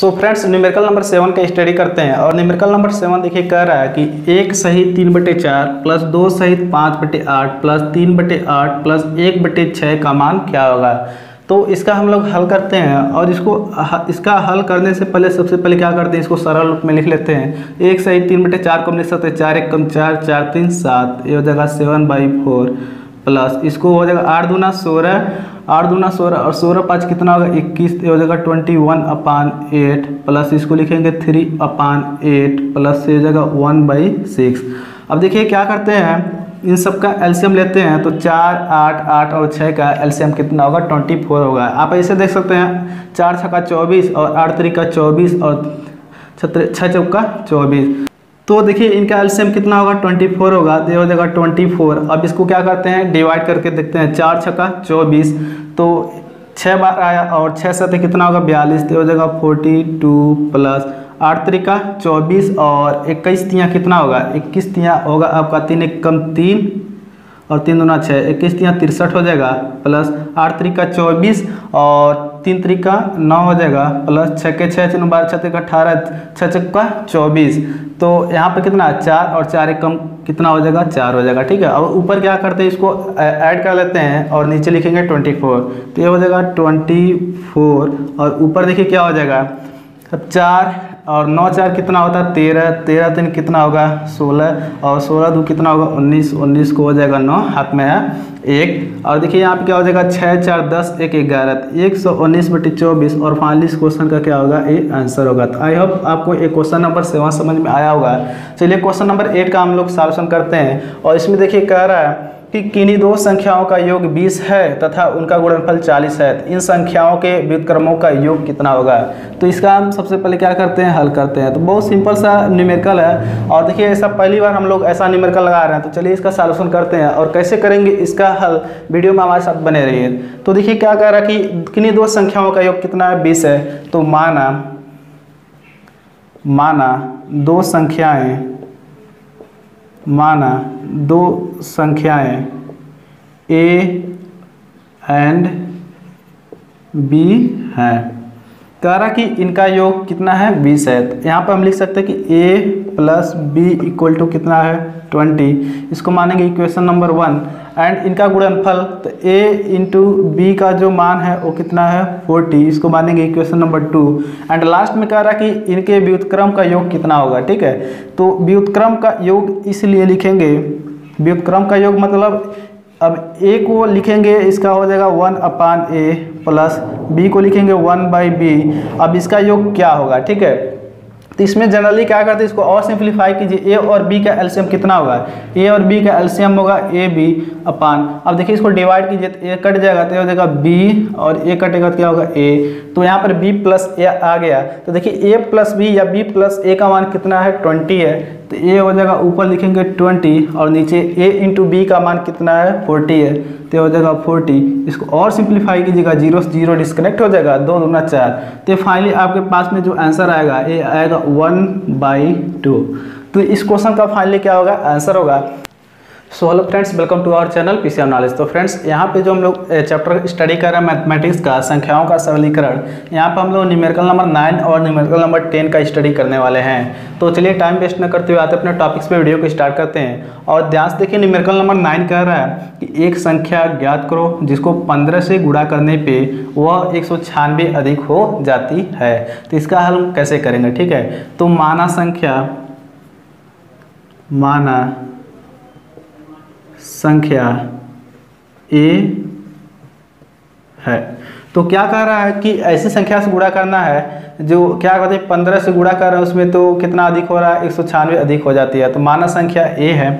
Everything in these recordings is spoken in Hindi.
So friends numerical number seven का स्टडी करते हैं। और न्यूमेरिकल नंबर सेवन देखिए कह रहा है कि एक सही तीन बटे चार प्लस दो सहित पाँच बटे आठ प्लस तीन बटे आठ प्लस एक बटे छः का मान क्या होगा? तो इसका हम लोग हल करते हैं और इसको इसका हल करने से पहले, सबसे पहले क्या करते हैं, इसको सरल रूप में लिख लेते हैं। एक सही तीन बटे चार को लिख सकते हैं चार एक कम चार चार तीन सात। ये हो जाएगा सेवन बाई फोर प्लस इसको हो जाएगा आठ दूना सोलह, आठ दूना सोलह, और सोलह पाँच कितना होगा? इक्कीस हो जाएगा twenty one upon eight, plus इसको लिखेंगे थ्री अपान एट, प्लस से हो जाएगा वन बाई सिक्स। अब देखिए क्या करते हैं, इन सब का एलसीएम लेते हैं तो चार, आठ आठ और छः का एलसीएम कितना होगा? ट्वेंटी फोर होगा। आप ऐसे देख सकते हैं, चार छक्का चौबीस और आठ तरीका चौबीस और छः चौका चौबीस। तो देखिए, इनका एल्शियम कितना होगा? ट्वेंटी फोर होगा। ये हो जाएगा ट्वेंटी फोर। अब इसको क्या करते हैं? डिवाइड करके देखते हैं। चार छक्का, चौबीस। तो छः बार आया और छः सतह कितना होगा? बयालीस। तो हो जाएगा फोर्टी टू प्लस आठ तरीका, चौबीस और इक्कीस तियाँ कितना होगा? इक्कीस तियाँ होगा आपका तीन एक कम तीन और तीन दूना छः इक्कीस तियाँ तिरसठ हो जाएगा प्लस आठ तरीका, चौबीस और तीन तरीका, नौ हो जाएगा, प्लस छः के छः तीन बारह छः तरीका अठारह छः छक्का चौबीस। तो यहाँ पर कितना, चार और चार एक कम कितना हो जाएगा, चार हो जाएगा, ठीक है? अब ऊपर क्या करते हैं, इसको ऐड कर लेते हैं और नीचे लिखेंगे ट्वेंटी फोर तो ये हो जाएगा ट्वेंटी फोर और ऊपर देखिए क्या हो जाएगा, अब चार और नौ चार कितना होता? है तेरह तेरह तीन कितना होगा? सोलह, और सोलह दो कितना होगा? उन्नीस उन्नीस को हो जाएगा नौ, हाथ में है, एक। और देखिए यहाँ पे क्या हो जाएगा? छः, चार, दस, एक, ग्यारह। एक सौ उन्नीस बटी चौबीस, और फाइनली इस क्वेश्चन का क्या होगा? ये आंसर होगा। तो आई होप आपको एक क्वेश्चन नंबर सेवन समझ में आया होगा। चलिए क्वेश्चन नंबर एट का हम लोग सॉल्यूशन करते हैं। और इसमें देखिए कह रहा है कि किन्हीं दो संख्याओं का योग 20 है तथा उनका गुणनफल 40 है तो इन संख्याओं के व्युतक्रमों का योग कितना होगा? तो इसका हम सबसे पहले क्या करते हैं? हल करते हैं। तो बहुत सिंपल सा न्यूमेरिकल है। और देखिए, ऐसा पहली बार हम लोग ऐसा न्यूमेरिकल लगा रहे हैं। तो चलिए इसका सॉल्यूशन करते हैं। और कैसे करेंगे? इसका हल वीडियो में हमारे साथ बने रहिए। तो देखिए, क्या कह रहा है कि किन्हीं दो संख्याओं का योग कितना है? बीस है। तो माना माना दो संख्याएँ माना दो संख्याएँ ए एंड बी हैं। कह रहा कि इनका योग कितना है? बीस है। तो यहाँ पर हम लिख सकते हैं कि A plus B equal to कितना है? ट्वेंटी इसको मानेंगे इक्वेशन नंबर वन एंड इनका गुणनफल तो ए इंटू बी का जो मान है, वो कितना है? फोर्टी इसको मानेंगे equation number two and last में कह रहा कि इनके व्युतक्रम का योग कितना होगा? ठीक है? तो व्युतक्रम का योग इसलिए लिखेंगे। व्युतक्रम का योग मतलब अब ए को लिखेंगे, इसका हो जाएगा one upon A plus B को लिखेंगे वन बाई बी अब इसका योग क्या होगा? ठीक है? तो इसमें जनरली क्या करते हैं, इसको और सिंप्लीफाई कीजिए। ए और बी का एल्शियम कितना होगा? ए और बी का एल्शियम होगा ए बी अपान। अब देखिए, इसको डिवाइड कीजिए तो ए कट जाएगा तो हो जाएगा बी और ए कटेगा तो क्या होगा ए तो यहाँ पर बी प्लस ए आ गया। तो देखिए ए प्लस बी या बी प्लस ए का मान कितना है? ट्वेंटी है। तो ए हो जाएगा ऊपर लिखेंगे ट्वेंटी और नीचे ए इंटू बी का मान कितना है? फोर्टी है। तो हो जाएगा फोर्टी। इसको और सिंप्लीफाई कीजिएगा, ज़ीरो से ज़ीरो डिस्कनेक्ट हो जाएगा, दो दूना चार। तो फाइनली आपके पास में जो आंसर आएगा, ए आएगा वन बाई टू तो इस क्वेश्चन का फाइनली क्या होगा? आंसर होगा। So hello friends welcome to our channel PCM knowledge तो फ्रेंड्स यहाँ पे जो हम लोग चैप्टर स्टडी कर रहे हैं मैथमेटिक्स का, संख्याओं का सरलीकरण, यहाँ पे हम लोग न्यूमेरिकल नंबर नाइन और न्यूमेरिकल नंबर टेन का स्टडी करने वाले हैं। तो चलिए टाइम वेस्ट न करते हुए आते अपने टॉपिक्स पे वीडियो को स्टार्ट करते हैं। और ध्यान से देखिए न्यूमेरिकल नंबर नाइन कह रहा है कि एक संख्या ज्ञात करो, जिसको पंद्रह से गुड़ा करने पर वह एक सौ छियानबे अधिक हो जाती है। तो इसका हल कैसे करेंगे, ठीक है? तो माना संख्या, माना संख्या ए है। तो क्या कह रहा है कि ऐसी संख्या से गुणा करना है, जो क्या कहते हैं, पंद्रह से गुणा कर रहे हैं, उसमें तो कितना अधिक हो रहा है? एक सौ छियानवे अधिक हो जाती है। तो मानव संख्या ए है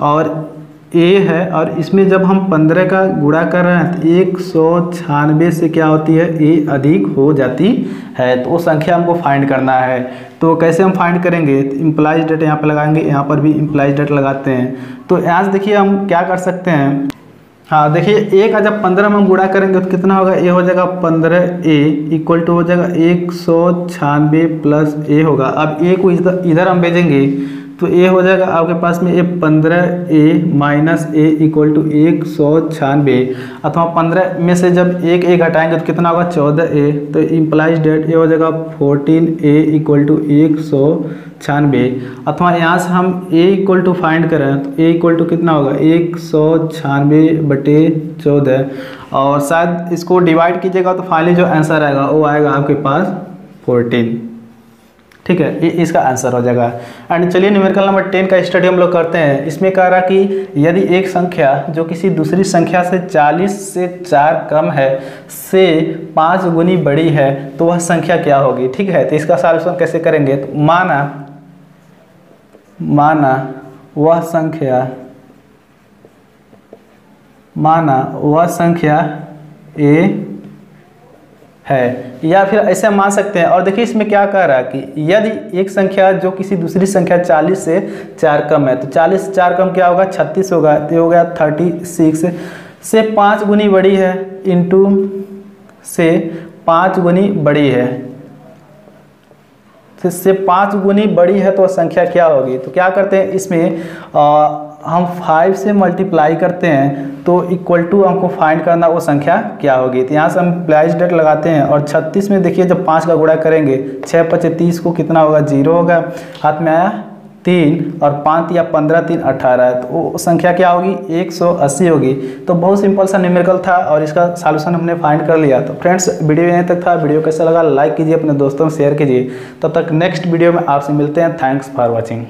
और ए है और इसमें जब हम पंद्रह का गुणा कर रहे हैं तो एक सौ छियानवे से क्या होती है? ए अधिक हो जाती है। तो वो संख्या हमको फाइंड करना है। तो कैसे हम फाइंड करेंगे? तो इम्प्लाइज डेट यहाँ पर लगाएँगे, यहाँ पर भी इम्प्लाइज डेट लगाते हैं। तो यहाँ देखिए हम क्या कर सकते हैं। हाँ देखिए, ए का जब पंद्रह में हम गुड़ा करेंगे तो कितना होगा? ए हो जाएगा पंद्रह ए इक्वल टू हो जाएगा एक सौ छियानवे प्लस ए होगा। अब ए को इधर इधर हम भेजेंगे। तो ए हो जाएगा आपके पास में ए पंद्रह A minus A equal to एक सौ छियानवे। अथवा पंद्रह में से जब एक ए घटाएँगे तो कितना होगा? चौदह ए। तो इम्प्लाइज डेट ए हो जाएगा फोर्टीन ए इक्वल टू एक सौ छियानवे। अथवा यहाँ से हम ए इक्वल टू फाइंड करें तो ए इक्वल टू कितना होगा? एक सौ छियानवे बटे चौदह। और शायद इसको डिवाइड कीजिएगा तो फाइनली जो आंसर आएगा वो आएगा आपके पास फोर्टीन ठीक है, ये इसका आंसर हो जाएगा। एंड चलिए न्यूमेरिकल नंबर टेन का स्टडी हम लोग करते हैं। इसमें कह रहा कि यदि एक संख्या जो किसी दूसरी संख्या से 40 से चार कम है, से पाँच गुनी बड़ी है तो वह संख्या क्या होगी? ठीक है तो इसका सॉल्यूशन कैसे करेंगे? तो माना माना वह संख्या, माना वह संख्या ए है, या फिर ऐसे मान सकते हैं। और देखिए, इसमें क्या कह रहा है कि यदि एक संख्या जो किसी दूसरी संख्या 40 से चार कम है तो 40 से चार कम क्या होगा? 36 होगा। तो हो गया 36 से पाँच गुनी बड़ी है, इंटू से पाँच गुनी बड़ी है। से पाँच गुनी बड़ी है तो संख्या क्या होगी? तो क्या करते हैं इसमें हम फाइव से मल्टीप्लाई करते हैं तो इक्वल टू हमको फाइंड करना वो संख्या क्या होगी? तो यहाँ से हम प्लाइज डेट लगाते हैं और 36 में देखिए जब पाँच का गुणा करेंगे, छः पचे तीस को कितना होगा? ज़ीरो होगा। हाथ में आया? तीन और पाँच या पंद्रह, तीन अट्ठारह है तो वो संख्या क्या होगी? एक सौ अस्सी होगी। तो बहुत सिंपल सा न्यूमेरिकल था और इसका सॉल्यूशन हमने फाइंड कर लिया। तो फ्रेंड्स वीडियो यहीं तक था। वीडियो कैसा लगा? लाइक कीजिए, अपने दोस्तों में शेयर कीजिए। तब तक नेक्स्ट वीडियो में आपसे मिलते हैं। Thanks for watching